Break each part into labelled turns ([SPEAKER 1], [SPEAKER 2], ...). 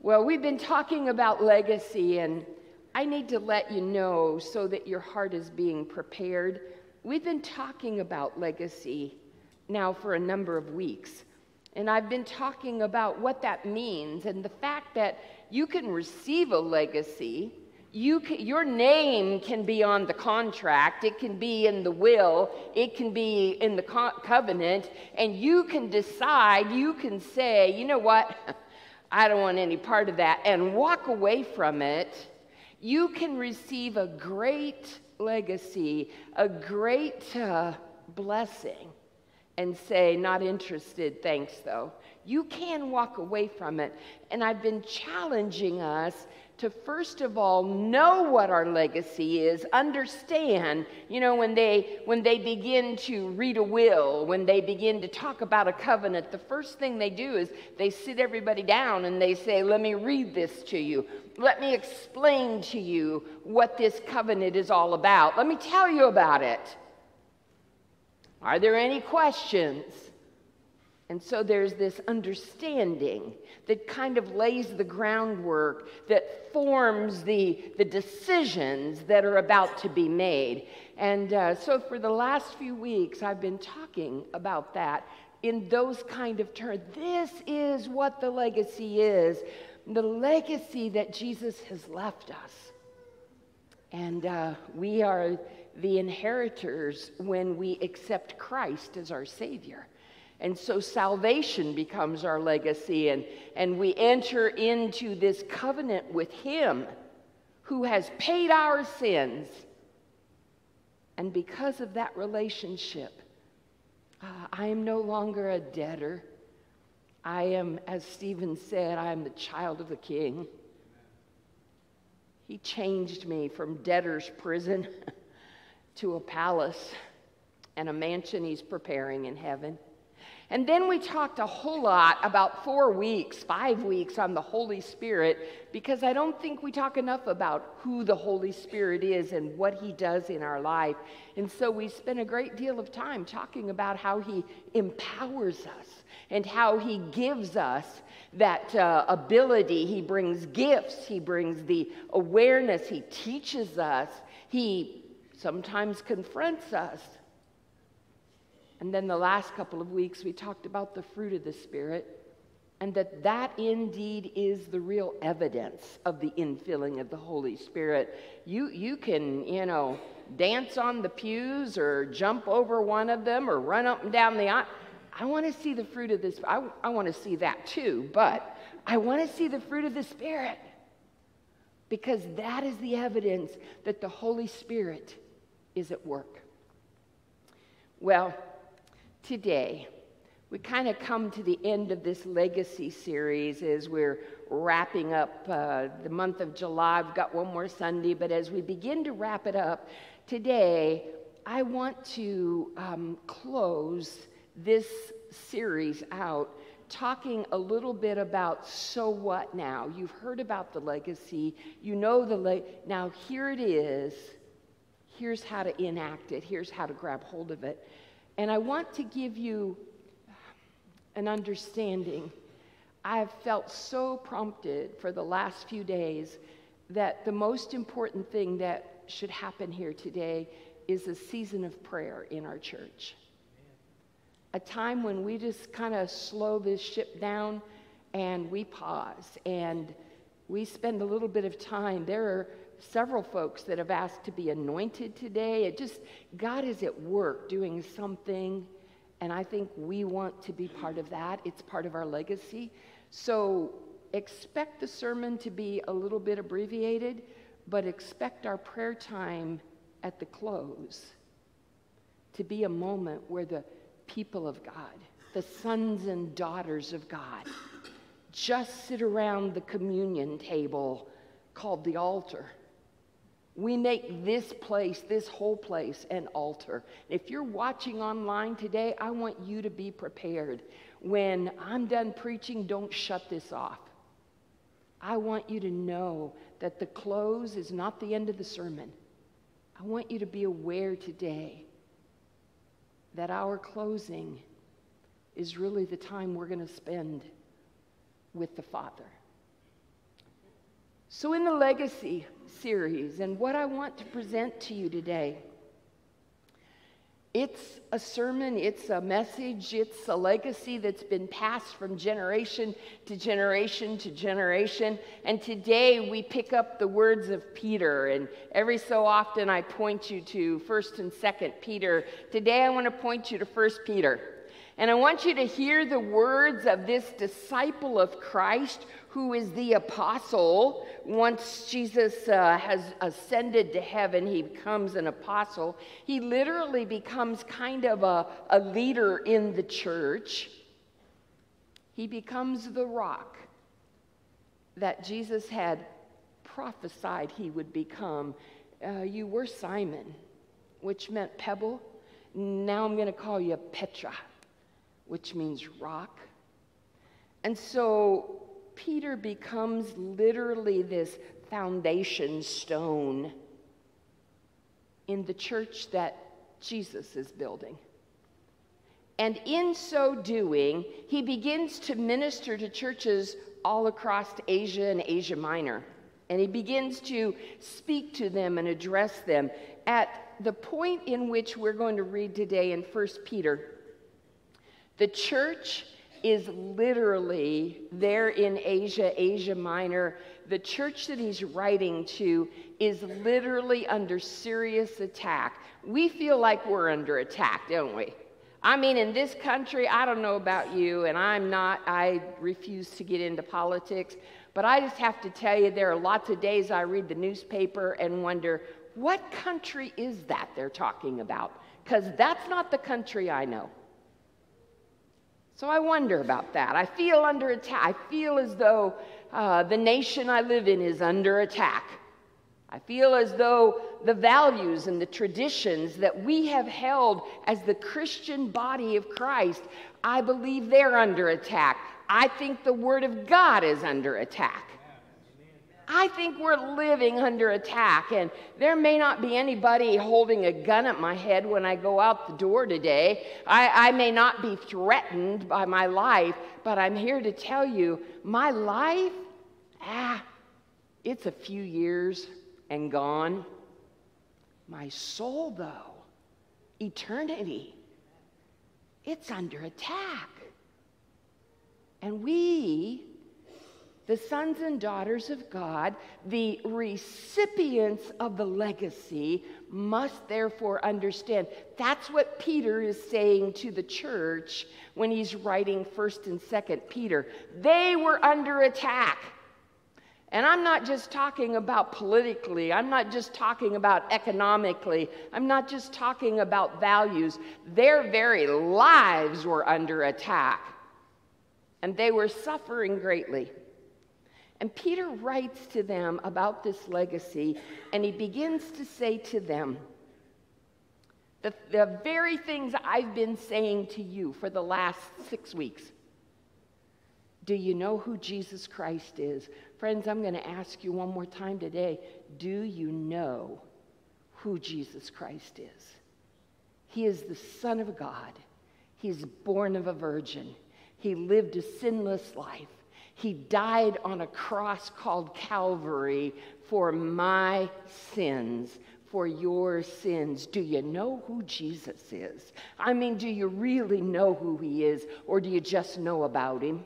[SPEAKER 1] Well, we've been talking about legacy, and I need to let you know so that your heart is being prepared. We've been talking about legacy now for a number of weeks, and I've been talking about what that means and the fact that you can receive a legacy. You can, your name can be on the contract, it can be in the will, it can be in the co- covenant, and you can decide, you can say, you know what? I don't want any part of that, and walk away from it, you can receive a great legacy, a great uh, blessing, and say, Not interested, thanks though. You can walk away from it. And I've been challenging us to first of all know what our legacy is understand you know when they when they begin to read a will when they begin to talk about a covenant the first thing they do is they sit everybody down and they say let me read this to you. Let me explain to you what this covenant is all about. Let me tell you about it. Are there any questions and so there's this understanding that kind of lays the groundwork, that forms the, the decisions that are about to be made. And uh, so for the last few weeks, I've been talking about that in those kind of terms. This is what the legacy is the legacy that Jesus has left us. And uh, we are the inheritors when we accept Christ as our Savior. And so salvation becomes our legacy, and, and we enter into this covenant with Him who has paid our sins. And because of that relationship, uh, I am no longer a debtor. I am, as Stephen said, I am the child of the King. He changed me from debtor's prison to a palace and a mansion he's preparing in heaven. And then we talked a whole lot about four weeks, five weeks on the Holy Spirit, because I don't think we talk enough about who the Holy Spirit is and what he does in our life. And so we spent a great deal of time talking about how he empowers us and how he gives us that uh, ability. He brings gifts, he brings the awareness, he teaches us, he sometimes confronts us. And then the last couple of weeks, we talked about the fruit of the Spirit and that that indeed is the real evidence of the infilling of the Holy Spirit. You, you can, you know, dance on the pews or jump over one of them or run up and down the aisle. I want to see the fruit of this. I, I want to see that too, but I want to see the fruit of the Spirit because that is the evidence that the Holy Spirit is at work. Well, today. We kind of come to the end of this legacy series as we're wrapping up uh, the month of July. I've got one more Sunday, but as we begin to wrap it up today, I want to um, close this series out talking a little bit about so what now. You've heard about the legacy, you know the le- now here it is. Here's how to enact it. Here's how to grab hold of it. And I want to give you an understanding. I've felt so prompted for the last few days that the most important thing that should happen here today is a season of prayer in our church. A time when we just kind of slow this ship down and we pause and we spend a little bit of time. There are several folks that have asked to be anointed today. It just, God is at work doing something, and I think we want to be part of that. It's part of our legacy. So expect the sermon to be a little bit abbreviated, but expect our prayer time at the close to be a moment where the people of God, the sons and daughters of God, just sit around the communion table called the altar we make this place, this whole place, an altar. If you're watching online today, I want you to be prepared. When I'm done preaching, don't shut this off. I want you to know that the close is not the end of the sermon. I want you to be aware today that our closing is really the time we're going to spend with the Father. So, in the legacy series, and what I want to present to you today, it's a sermon, it's a message, it's a legacy that's been passed from generation to generation to generation. And today we pick up the words of Peter. And every so often I point you to 1st and 2nd Peter. Today I want to point you to 1st Peter. And I want you to hear the words of this disciple of Christ who is the apostle. Once Jesus uh, has ascended to heaven, he becomes an apostle. He literally becomes kind of a, a leader in the church. He becomes the rock that Jesus had prophesied he would become. Uh, you were Simon, which meant pebble. Now I'm going to call you Petra which means rock. And so Peter becomes literally this foundation stone in the church that Jesus is building. And in so doing, he begins to minister to churches all across Asia and Asia Minor. And he begins to speak to them and address them at the point in which we're going to read today in 1 Peter the church is literally there in Asia, Asia Minor. The church that he's writing to is literally under serious attack. We feel like we're under attack, don't we? I mean, in this country, I don't know about you, and I'm not, I refuse to get into politics, but I just have to tell you, there are lots of days I read the newspaper and wonder, what country is that they're talking about? Because that's not the country I know. So I wonder about that. I feel under attack. I feel as though uh, the nation I live in is under attack. I feel as though the values and the traditions that we have held as the Christian body of Christ, I believe they're under attack. I think the Word of God is under attack. I think we're living under attack, and there may not be anybody holding a gun at my head when I go out the door today. I, I, may not be threatened by my life, but I'm here to tell you my life, ah, it's a few years and gone. My soul, though, eternity, it's under attack. And we the sons and daughters of God, the recipients of the legacy, must therefore understand. That's what Peter is saying to the church when he's writing 1st and 2nd Peter. They were under attack. And I'm not just talking about politically, I'm not just talking about economically, I'm not just talking about values. Their very lives were under attack. And they were suffering greatly. And Peter writes to them about this legacy, and he begins to say to them, the, the very things I've been saying to you for the last six weeks. Do you know who Jesus Christ is? Friends, I'm going to ask you one more time today. Do you know who Jesus Christ is? He is the Son of God. He's born of a virgin. He lived a sinless life. He died on a cross called Calvary for my sins, for your sins. Do you know who Jesus is? I mean, do you really know who he is, or do you just know about him?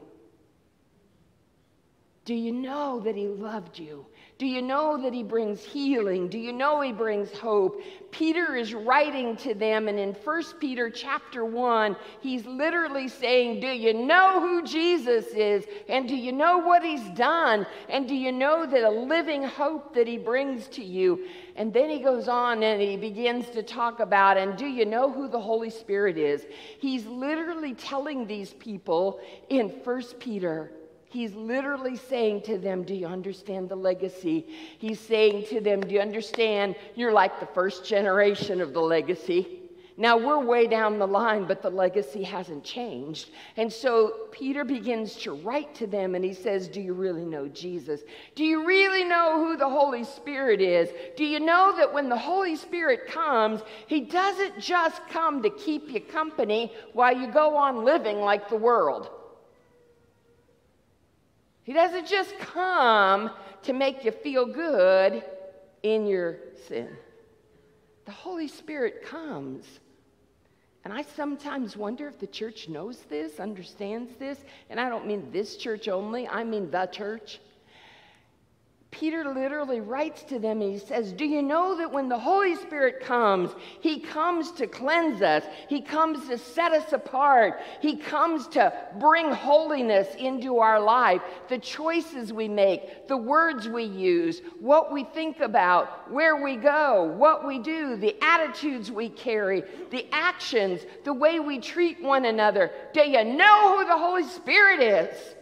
[SPEAKER 1] Do you know that he loved you? Do you know that he brings healing? Do you know he brings hope? Peter is writing to them and in 1 Peter chapter 1, he's literally saying, "Do you know who Jesus is? And do you know what he's done? And do you know that a living hope that he brings to you?" And then he goes on and he begins to talk about, and do you know who the Holy Spirit is? He's literally telling these people in 1 Peter He's literally saying to them, Do you understand the legacy? He's saying to them, Do you understand you're like the first generation of the legacy? Now we're way down the line, but the legacy hasn't changed. And so Peter begins to write to them and he says, Do you really know Jesus? Do you really know who the Holy Spirit is? Do you know that when the Holy Spirit comes, he doesn't just come to keep you company while you go on living like the world? He doesn't just come to make you feel good in your sin. The Holy Spirit comes. And I sometimes wonder if the church knows this, understands this. And I don't mean this church only, I mean the church. Peter literally writes to them he says, Do you know that when the Holy Spirit comes, he comes to cleanse us, he comes to set us apart, he comes to bring holiness into our life, the choices we make, the words we use, what we think about, where we go, what we do, the attitudes we carry, the actions, the way we treat one another. Do you know who the Holy Spirit is?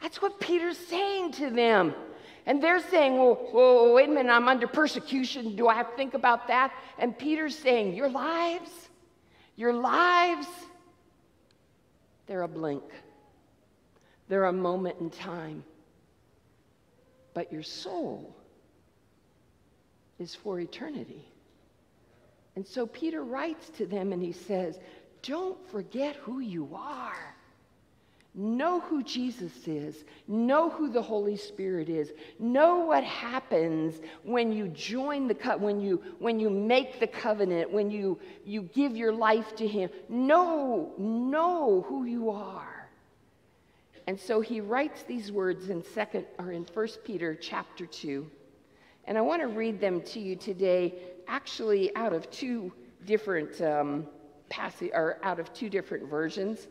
[SPEAKER 1] That's what Peter's saying to them. And they're saying, well, wait a minute, I'm under persecution. Do I have to think about that? And Peter's saying, Your lives, your lives, they're a blink, they're a moment in time. But your soul is for eternity. And so Peter writes to them and he says, Don't forget who you are. Know who Jesus is. Know who the Holy Spirit is. Know what happens when you join the co- when you when you make the covenant, when you you give your life to him. Know know who you are. And so he writes these words in second or in First Peter chapter 2. And I want to read them to you today actually out of two different um, passage or out of two different versions.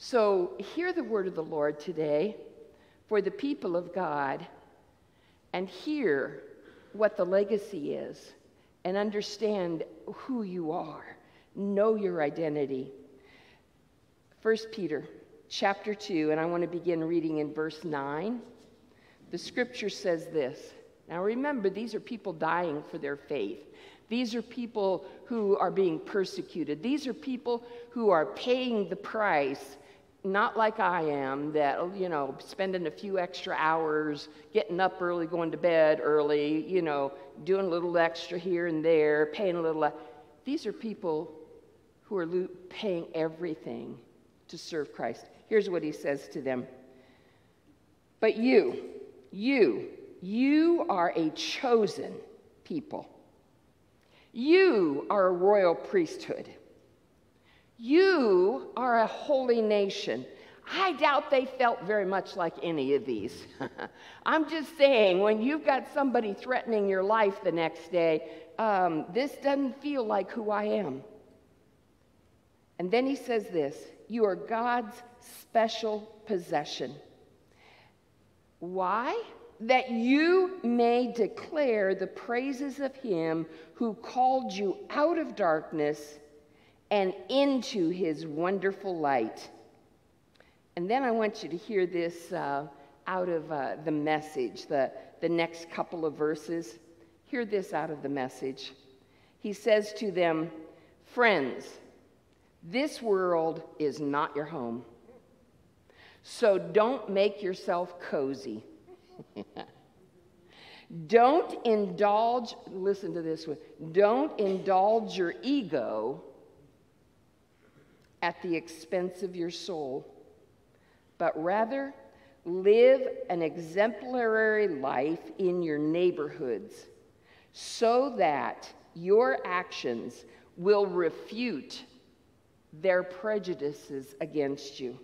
[SPEAKER 1] So, hear the word of the Lord today for the people of God and hear what the legacy is and understand who you are. Know your identity. 1 Peter chapter 2, and I want to begin reading in verse 9. The scripture says this. Now remember, these are people dying for their faith. These are people who are being persecuted. These are people who are paying the price not like I am, that, you know, spending a few extra hours, getting up early, going to bed early, you know, doing a little extra here and there, paying a little. These are people who are paying everything to serve Christ. Here's what he says to them But you, you, you are a chosen people. You are a royal priesthood you are a holy nation. I doubt they felt very much like any of these. I'm just saying, when you've got somebody threatening your life the next day, um, this doesn't feel like who I am. And then he says this You are God's special possession. Why? That you may declare the praises of him who called you out of darkness and into his wonderful light. And then I want you to hear this uh, out of uh, the message, the, the next couple of verses. Hear this out of the message. He says to them, Friends, this world is not your home. So don't make yourself cozy. don't indulge, listen to this one, don't indulge your ego at the expense of your soul, but rather live an exemplary life in your neighborhoods so that your actions will refute their prejudices against you.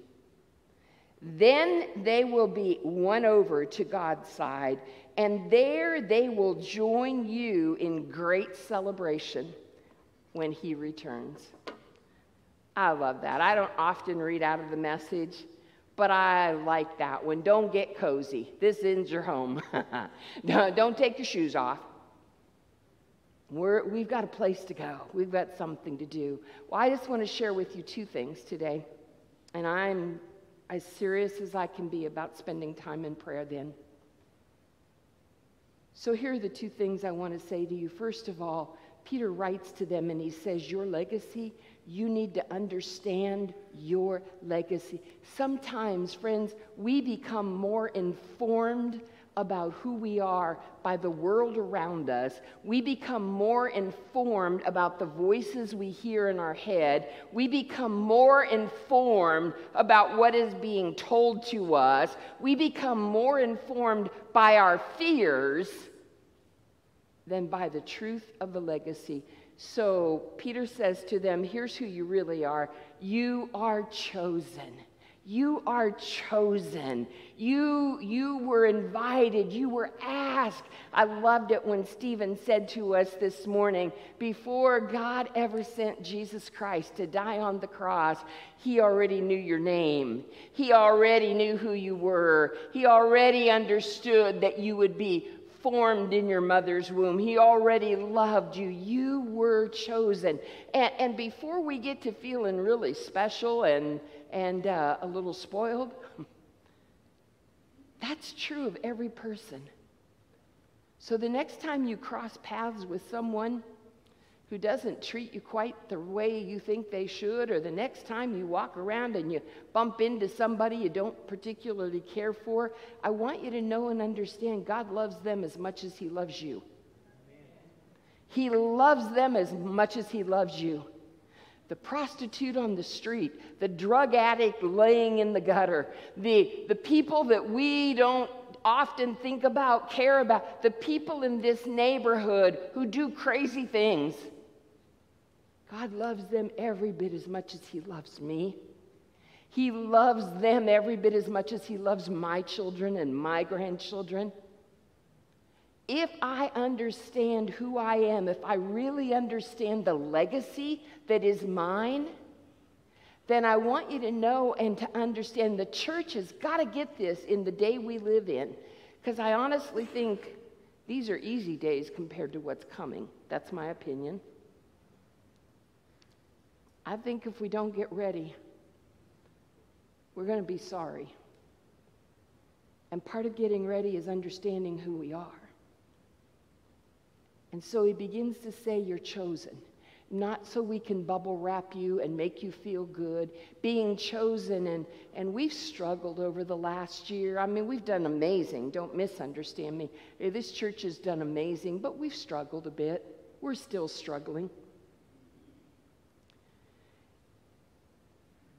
[SPEAKER 1] Then they will be won over to God's side, and there they will join you in great celebration when He returns. I love that. I don't often read out of the message, but I like that one. Don't get cozy. This ends your home. don't take your shoes off. We're, we've got a place to go. We've got something to do. Well, I just want to share with you two things today. And I'm as serious as I can be about spending time in prayer then. So, here are the two things I want to say to you. First of all, Peter writes to them and he says, Your legacy you need to understand your legacy. Sometimes, friends, we become more informed about who we are by the world around us. We become more informed about the voices we hear in our head. We become more informed about what is being told to us. We become more informed by our fears than by the truth of the legacy. So Peter says to them, Here's who you really are you are chosen. You are chosen. You, you were invited. You were asked. I loved it when Stephen said to us this morning before God ever sent Jesus Christ to die on the cross, he already knew your name. He already knew who you were. He already understood that you would be formed in your mother's womb. He already loved you. You were chosen. And, and before we get to feeling really special and and uh, a little spoiled. That's true of every person. So the next time you cross paths with someone who doesn't treat you quite the way you think they should, or the next time you walk around and you bump into somebody you don't particularly care for, I want you to know and understand God loves them as much as He loves you. He loves them as much as He loves you the prostitute on the street, the drug addict laying in the gutter, the, the people that we don't often think about, care about, the people in this neighborhood who do crazy things. God loves them every bit as much as He loves me. He loves them every bit as much as He loves my children and my grandchildren if I understand who I am, if I really understand the legacy that is mine, then I want you to know and to understand the church has got to get this in the day we live in. Because I honestly think these are easy days compared to what's coming. That's my opinion. I think if we don't get ready, we're going to be sorry. And part of getting ready is understanding who we are. And so he begins to say, You're chosen. Not so we can bubble wrap you and make you feel good. Being chosen, and, and we've struggled over the last year. I mean, we've done amazing. Don't misunderstand me. This church has done amazing, but we've struggled a bit. We're still struggling.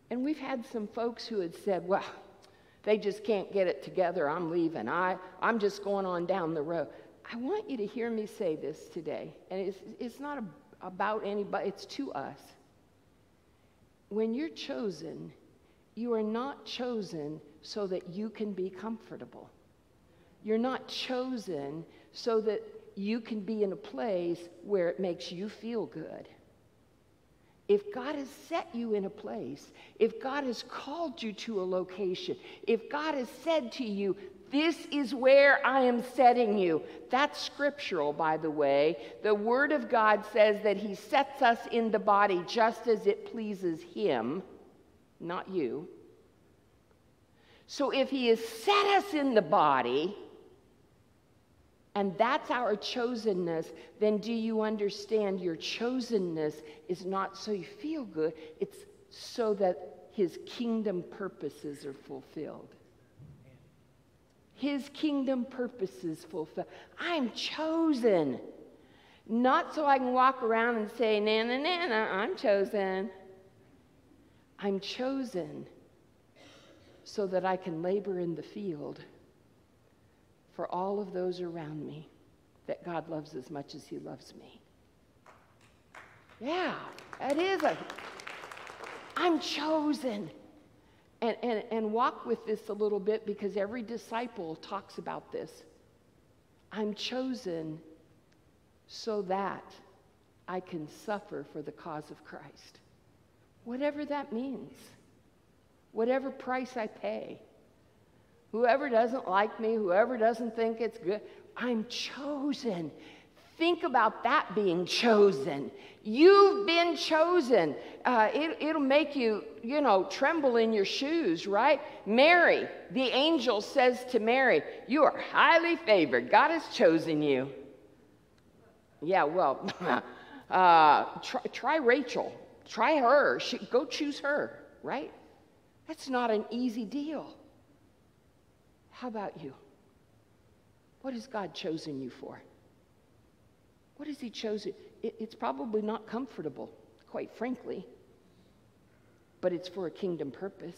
[SPEAKER 1] And we've had some folks who had said, Well, they just can't get it together. I'm leaving. I, I'm just going on down the road. I want you to hear me say this today, and it's, it's not a, about anybody, it's to us. When you're chosen, you are not chosen so that you can be comfortable. You're not chosen so that you can be in a place where it makes you feel good. If God has set you in a place, if God has called you to a location, if God has said to you, this is where I am setting you. That's scriptural, by the way. The Word of God says that He sets us in the body just as it pleases Him, not you. So if He has set us in the body, and that's our chosenness, then do you understand your chosenness is not so you feel good, it's so that His kingdom purposes are fulfilled his kingdom purposes fulfilled. I'm chosen. Not so I can walk around and say, Nana, Nana, I'm chosen. I'm chosen so that I can labor in the field for all of those around me that God loves as much as He loves me. Yeah, that is a. I'm chosen and, and, and walk with this a little bit because every disciple talks about this. I'm chosen so that I can suffer for the cause of Christ. Whatever that means, whatever price I pay. Whoever doesn't like me, whoever doesn't think it's good, I'm chosen. Think about that being chosen. You've been chosen. Uh, it, it'll make you, you know, tremble in your shoes, right? Mary, the angel says to Mary, You are highly favored. God has chosen you. Yeah, well, uh, try, try, Rachel. Try her. She, go choose her, right? That's not an easy deal. How about you? What has God chosen you for? What has He chosen? It, it's probably not comfortable, quite frankly, but it's for a kingdom purpose.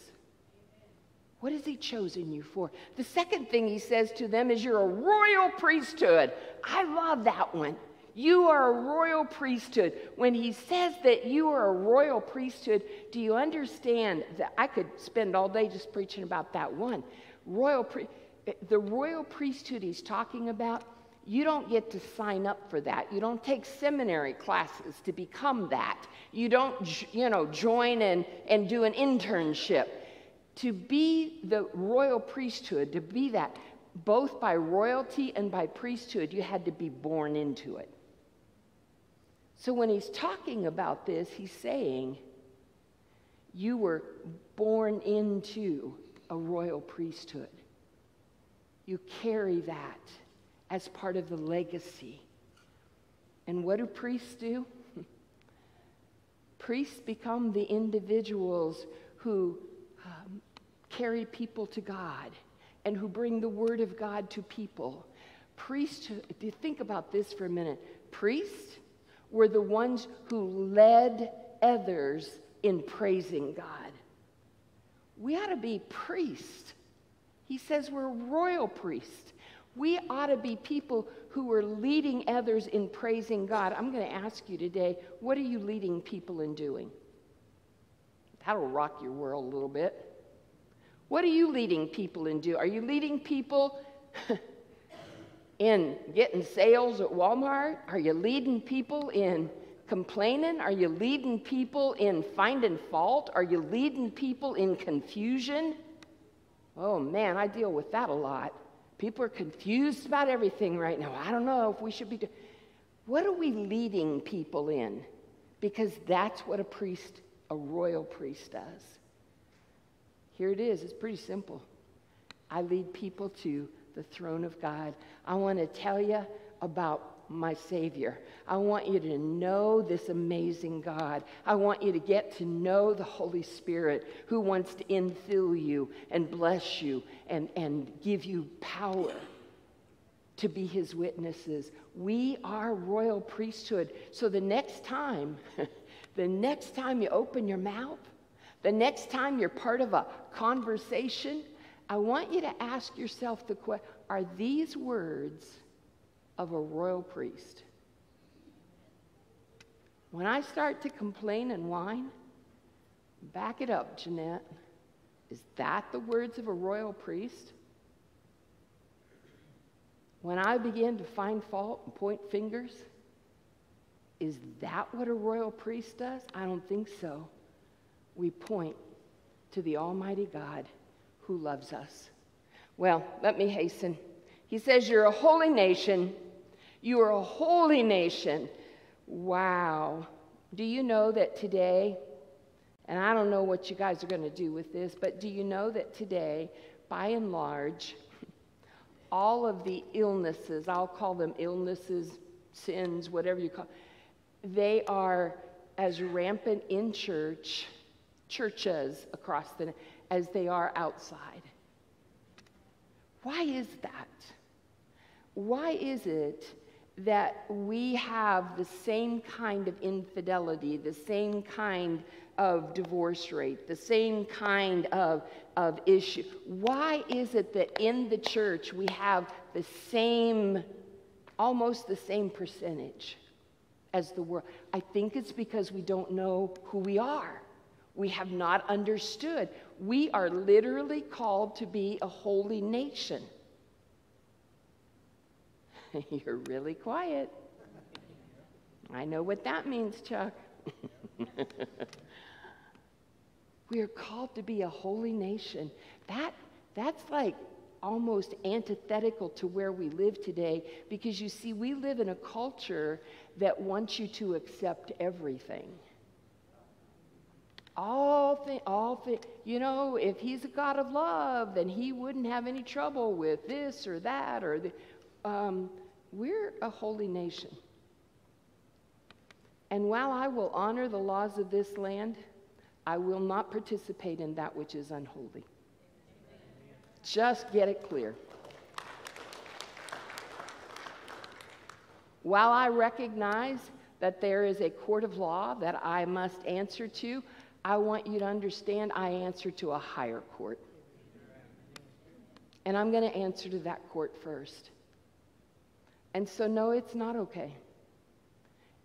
[SPEAKER 1] What has he chosen you for? The second thing he says to them is, You're a royal priesthood. I love that one. You are a royal priesthood. When he says that you are a royal priesthood, do you understand that I could spend all day just preaching about that one? Royal pri- eh, the royal priesthood he's talking about, you don't get to sign up for that. You don't take seminary classes to become that. You don't, you know, join and, and do an internship. To be the royal priesthood, to be that, both by royalty and by priesthood, you had to be born into it. So when he's talking about this, he's saying, You were born into a royal priesthood. You carry that as part of the legacy. And what do priests do? priests become the individuals who um, carry people to God and who bring the word of God to people. Priests, think about this for a minute. Priests were the ones who led others in praising God. We ought to be priests. He says we're royal priests. We ought to be people who are leading others in praising God. I'm going to ask you today what are you leading people in doing? That'll rock your world a little bit. What are you leading people in do? Are you leading people in getting sales at Walmart? Are you leading people in complaining? Are you leading people in finding fault? Are you leading people in confusion? Oh man, I deal with that a lot. People are confused about everything right now. I don't know if we should be. Do- what are we leading people in? Because that's what a priest, a royal priest, does. Here it is. It's pretty simple. I lead people to the throne of God. I want to tell you about my Savior. I want you to know this amazing God. I want you to get to know the Holy Spirit who wants to infill you and bless you and, and give you power to be his witnesses. We are royal priesthood. So the next time, the next time you open your mouth, the next time you're part of a conversation, I want you to ask yourself the question Are these words of a royal priest? When I start to complain and whine, back it up, Jeanette. Is that the words of a royal priest? When I begin to find fault and point fingers, is that what a royal priest does? I don't think so we point to the Almighty God who loves us. Well, let me hasten. He says, You're a holy nation. You are a holy nation. Wow. Do you know that today, and I don't know what you guys are going to do with this, but do you know that today, by and large, all of the illnesses, I'll call them illnesses, sins, whatever you call, they are as rampant in church churches across the as they are outside. Why is that? Why is it that we have the same kind of infidelity, the same kind of divorce rate, the same kind of, of issue? Why is it that in the church we have the same, almost the same percentage as the world? I think it's because we don't know who we are we have not understood. We are literally called to be a holy nation. You're really quiet. I know what that means, Chuck. we are called to be a holy nation. That, that's like almost antithetical to where we live today because you see, we live in a culture that wants you to accept everything all things, all things, you know, if he's a God of love, then he wouldn't have any trouble with this or that or the. Um, we're a holy nation. And while I will honor the laws of this land, I will not participate in that which is unholy. Just get it clear. While I recognize that there is a court of law that I must answer to, I want you to understand I answer to a higher court. And I'm going to answer to that court first. And so, no, it's not okay.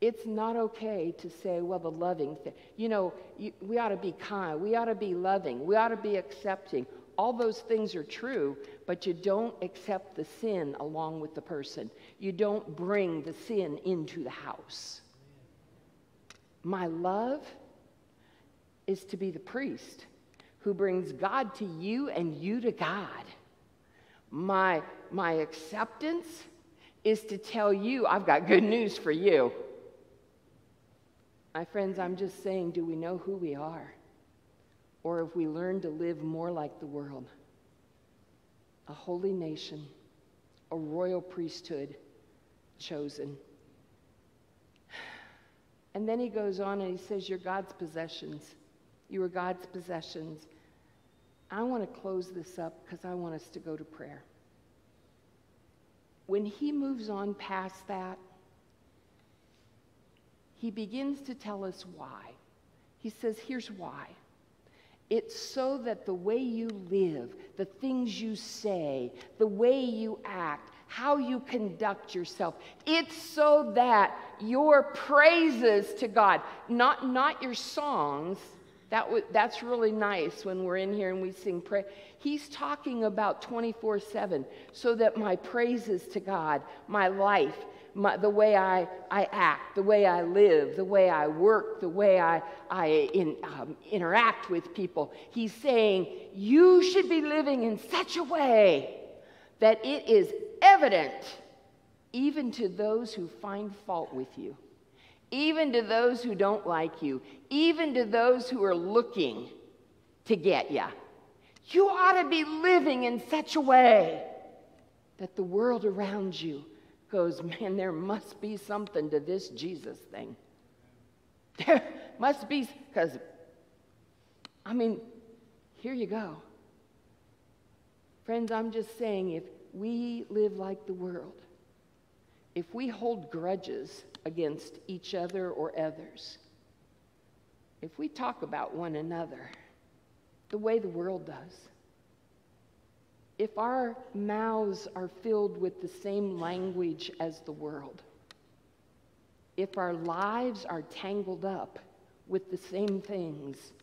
[SPEAKER 1] It's not okay to say, well, the loving thing. You know, you, we ought to be kind. We ought to be loving. We ought to be accepting. All those things are true, but you don't accept the sin along with the person. You don't bring the sin into the house. My love is to be the priest who brings God to you and you to God. My, my acceptance is to tell you, I've got good news for you. My friends, I'm just saying, do we know who we are? Or have we learned to live more like the world? A holy nation, a royal priesthood chosen. And then he goes on and he says, You're God's possessions. You are God's possessions. I want to close this up because I want us to go to prayer. When he moves on past that, he begins to tell us why. He says, here's why. It's so that the way you live, the things you say, the way you act, how you conduct yourself, it's so that your praises to God, not, not your songs, that w- that's really nice when we're in here and we sing praise. He's talking about 24 7, so that my praises to God, my life, my, the way I, I act, the way I live, the way I work, the way I, I in, um, interact with people. He's saying, You should be living in such a way that it is evident even to those who find fault with you, even to those who don't like you, even to those who are looking to get you. You ought to be living in such a way that the world around you goes, man, there must be something to this Jesus thing. There must be, because, I mean, here you go. Friends, I'm just saying if we live like the world, if we hold grudges against each other or others, if we talk about one another the way the world does, if our mouths are filled with the same language as the world, if our lives are tangled up with the same things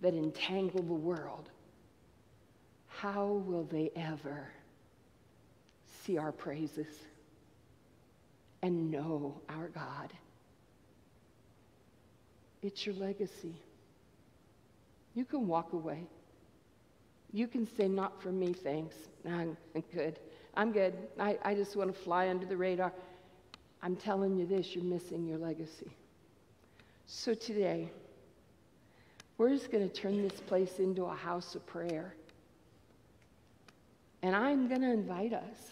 [SPEAKER 1] that entangle the world, how will they ever see our praises and know our God? It's your legacy. You can walk away. You can say, Not for me, thanks. I'm good. I'm good. I, I just want to fly under the radar. I'm telling you this, you're missing your legacy. So today, we're just going to turn this place into a house of prayer. And I'm going to invite us,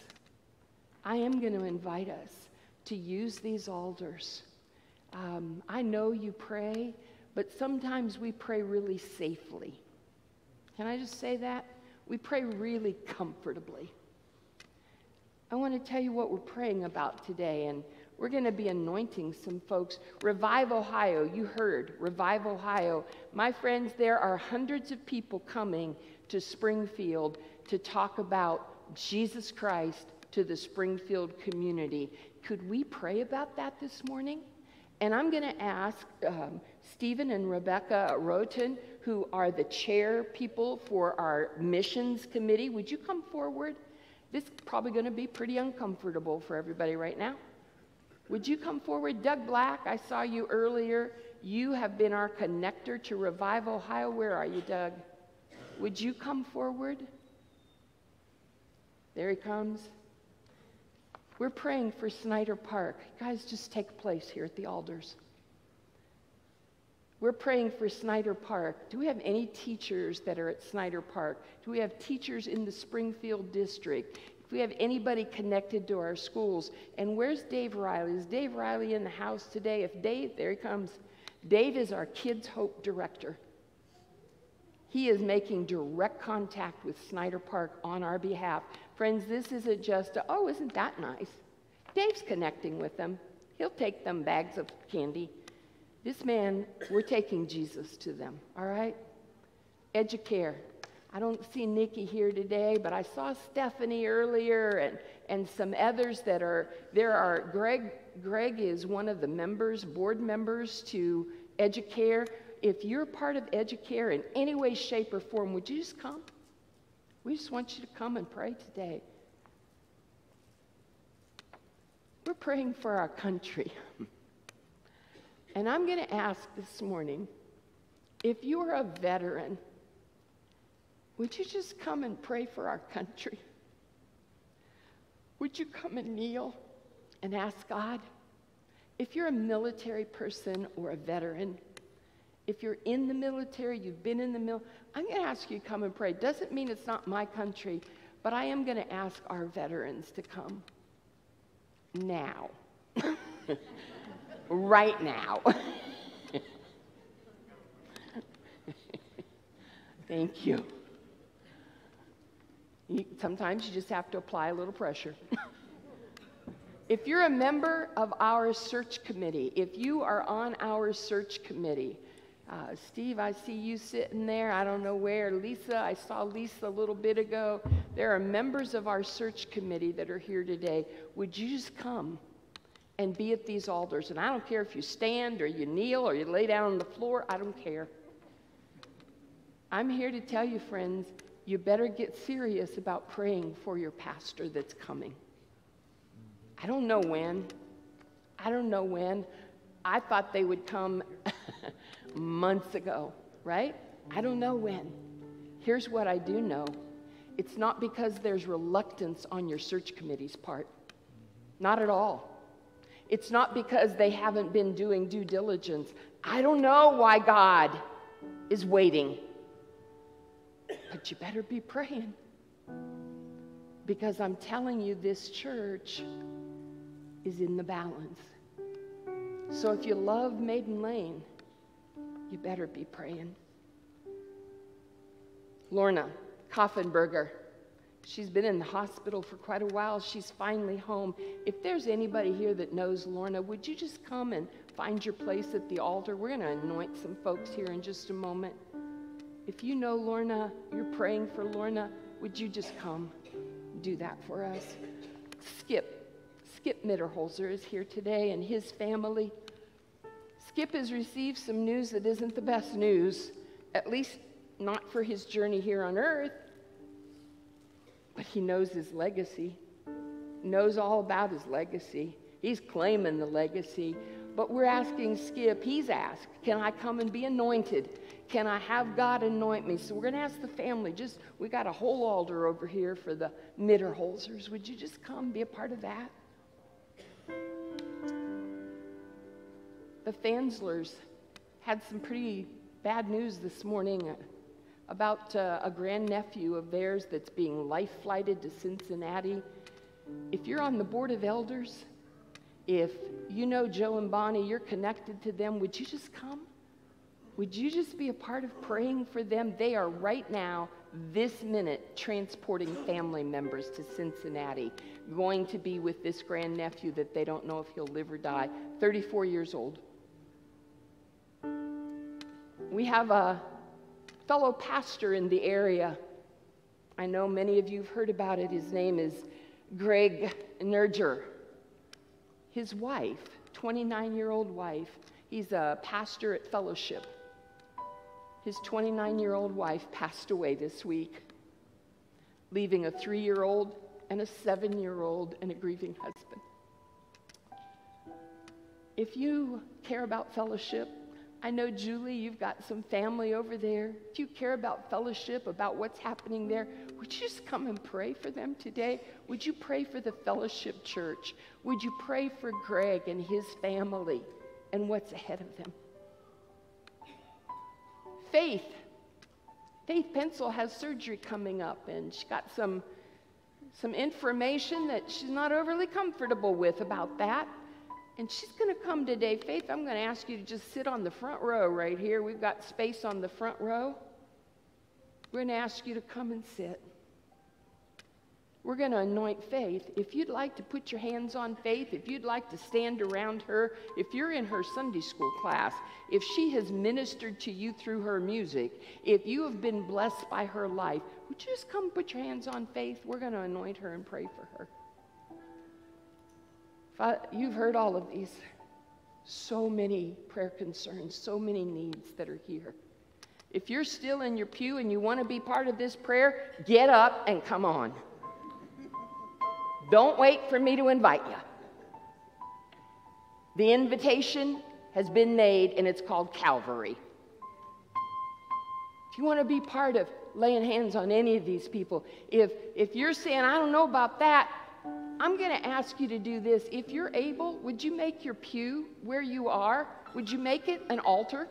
[SPEAKER 1] I am going to invite us to use these altars. Um, I know you pray, but sometimes we pray really safely. Can I just say that? We pray really comfortably. I want to tell you what we're praying about today, and we're going to be anointing some folks. Revive Ohio, you heard, Revive Ohio. My friends, there are hundreds of people coming to Springfield to talk about Jesus Christ to the Springfield community. Could we pray about that this morning? And I'm going to ask um, Stephen and Rebecca Roten, who are the chair people for our missions committee. Would you come forward? This is probably going to be pretty uncomfortable for everybody right now. Would you come forward? Doug Black, I saw you earlier. You have been our connector to Revive Ohio. Where are you, Doug? Would you come forward? There he comes. We're praying for Snyder Park. Guys, just take place here at the aldars. We're praying for Snyder Park. Do we have any teachers that are at Snyder Park? Do we have teachers in the Springfield district? If we have anybody connected to our schools. And where's Dave Riley? Is Dave Riley in the house today? If Dave, there he comes. Dave is our Kids Hope director. He is making direct contact with Snyder Park on our behalf. Friends, this isn't just, a, oh, isn't that nice? Dave's connecting with them. He'll take them bags of candy. This man, we're taking Jesus to them, all right? Educare. I don't see Nikki here today, but I saw Stephanie earlier and, and some others that are, there are, Greg, Greg is one of the members, board members to Educare. If you're part of Educare in any way, shape, or form, would you just come? We just want you to come and pray today. We're praying for our country. and I'm going to ask this morning if you are a veteran, would you just come and pray for our country? Would you come and kneel and ask God? If you're a military person or a veteran, if you're in the military, you've been in the military, I'm going to ask you to come and pray. Doesn't mean it's not my country, but I am going to ask our veterans to come now. right now. Thank you. you. Sometimes you just have to apply a little pressure. if you're a member of our search committee, if you are on our search committee, uh, Steve, I see you sitting there. I don't know where. Lisa, I saw Lisa a little bit ago. There are members of our search committee that are here today. Would you just come and be at these altars? And I don't care if you stand or you kneel or you lay down on the floor, I don't care. I'm here to tell you, friends, you better get serious about praying for your pastor that's coming. I don't know when. I don't know when. I thought they would come months ago, right? I don't know when. Here's what I do know it's not because there's reluctance on your search committee's part, not at all. It's not because they haven't been doing due diligence. I don't know why God is waiting. But you better be praying. Because I'm telling you, this church is in the balance. So if you love Maiden Lane, you better be praying. Lorna Koffenberger. She's been in the hospital for quite a while. She's finally home. If there's anybody here that knows Lorna, would you just come and find your place at the altar? We're going to anoint some folks here in just a moment. If you know Lorna, you're praying for Lorna, would you just come do that for us? Skip, Skip Mitterholzer is here today and his family. Skip has received some news that isn't the best news, at least not for his journey here on earth, but he knows his legacy, knows all about his legacy. He's claiming the legacy. But we're asking Skip, he's asked, Can I come and be anointed? Can I have God anoint me? So we're going to ask the family, just, we got a whole altar over here for the Mitterholzers. Would you just come be a part of that? The Fanslers had some pretty bad news this morning about uh, a grandnephew of theirs that's being life flighted to Cincinnati. If you're on the Board of Elders, if you know Joe and Bonnie, you're connected to them, would you just come? Would you just be a part of praying for them? They are right now, this minute, transporting family members to Cincinnati, going to be with this grandnephew that they don't know if he'll live or die, 34 years old. We have a fellow pastor in the area. I know many of you have heard about it. His name is Greg Nerger. His wife, 29 year old wife, he's a pastor at Fellowship. His 29 year old wife passed away this week, leaving a three year old and a seven year old and a grieving husband. If you care about fellowship, I know, Julie, you've got some family over there. If you care about fellowship, about what's happening there, would you just come and pray for them today? Would you pray for the fellowship church? Would you pray for Greg and his family and what's ahead of them? Faith. Faith Pencil has surgery coming up, and she got some, some information that she's not overly comfortable with about that. And she's going to come today. Faith, I'm going to ask you to just sit on the front row right here. We've got space on the front row. We're going to ask you to come and sit. we're going to anoint Faith. If you'd like to put your hands on Faith, if you'd like to stand around her, if you're in her Sunday school class, if she has ministered to you through her music, if you have been blessed by her life, would you just come put your hands on Faith? We're going to anoint her and pray for her. You've heard all of these. So many prayer concerns, so many needs that are here. If you're still in your pew and you want to be part of this prayer, get up and come on. Don't wait for me to invite you. The invitation has been made and it's called Calvary. If you want to be part of laying hands on any of these people, if, if you're saying, I don't know about that, I'm going to ask you to do this. If you're able, would you make your pew where you are? Would you make it an altar?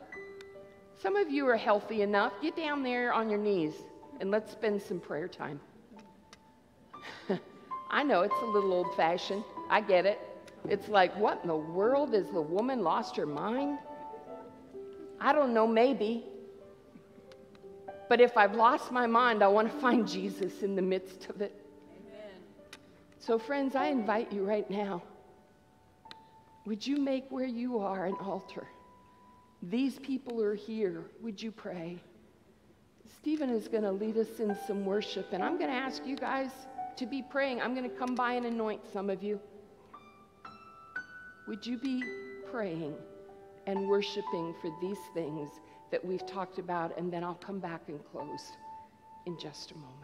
[SPEAKER 1] Some of you are healthy enough. Get down there on your knees and let's spend some prayer time. I know it's a little old fashioned. I get it. It's like, what in the world? Has the woman lost her mind? I don't know, maybe. But if I've lost my mind, I want to find Jesus in the midst of it. So, friends, I invite you right now. Would you make where you are an altar? These people are here. Would you pray? Stephen is going to lead us in some worship, and I'm going to ask you guys to be praying. I'm going to come by and anoint some of you. Would you be praying and worshiping for these things that we've talked about? And then I'll come back and close in just a moment.